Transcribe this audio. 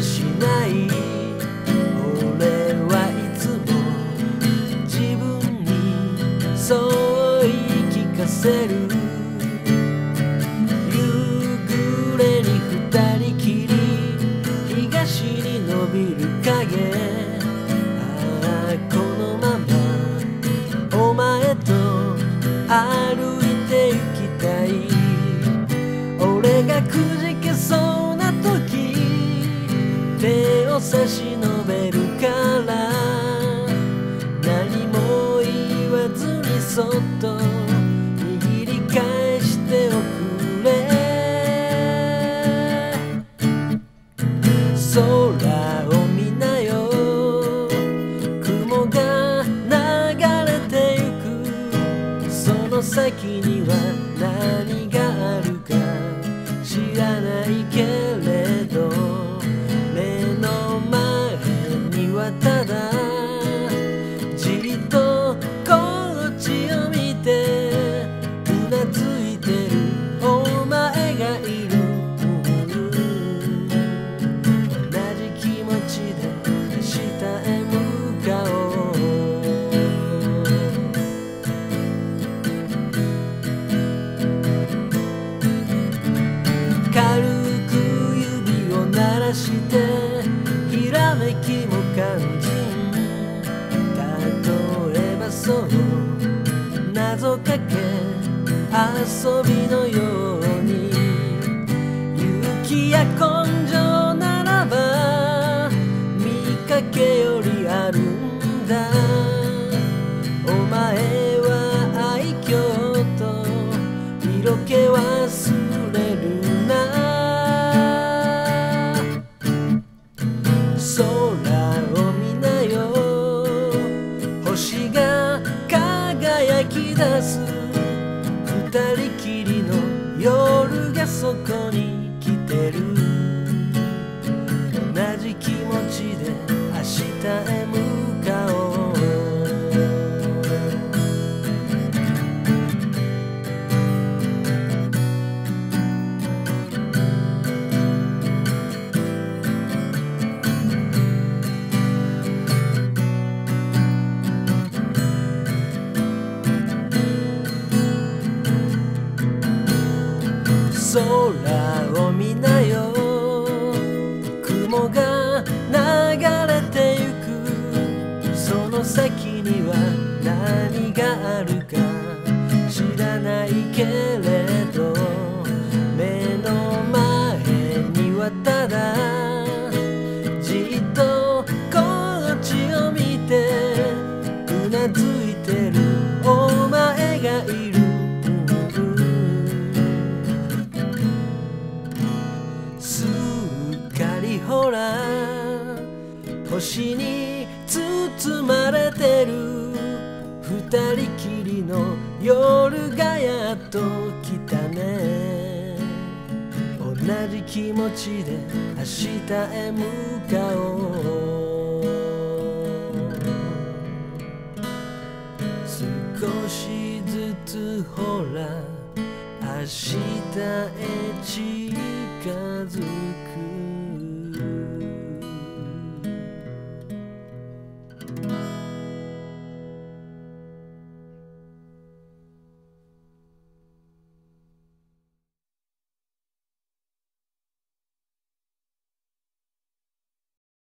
しない俺はいつも自分にそう言い聞かせる夕暮れに二人きり東に伸びる影ああこのままお前と歩いて行きたい俺がくじ先には何があるか知らないけれど目の前にはただじっとこっちを気も感じ例えばそう。謎かけ遊びの出す二人きりの夜がそこに空を見なよ。雲が流れてゆく。その先には何がある？星に包まれてる二人きりの夜がやっと来たね。同じ気持ちで明日へ向かおう。少しずつほら明日へ近づく。